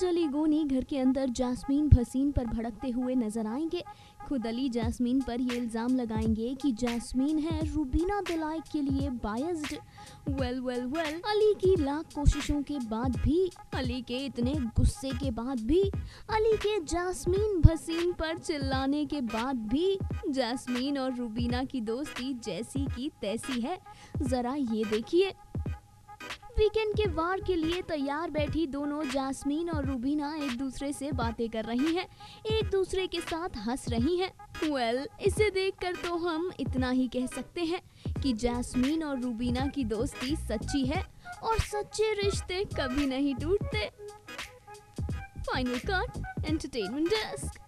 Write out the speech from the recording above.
के अंदर जास्मीन भसीन पर भड़कते हुए नज़र आएँगे। खुद अली जास्मीन पर ये इल्ज़ाम लगाएँगे कि जास्मीन है रूबीना दिलाइक के लिए biased. Well well well Ali की लाख कोशिशों के बाद भी, अली के इतने गुस्से के बाद भी, अली के जासमीन भसीन पर चिल्लाने के बाद भी, जास्मीन और रूबीना की दोस्ती जैसी की तैसी है। जरा ये देखिए। वीकेंड के वार के लिए तैयार बैठी दोनों जासमीन और रूबीना एक दूसरे से बातें कर रही हैं एक दूसरे के साथ हंस रही हैं। वेल well, इसे देखकर तो हम इतना ही कह सकते हैं कि जास्मीन और रूबीना की दोस्ती सच्ची है और सच्चे रिश्ते कभी नहीं टूटते। Final cut entertainment desk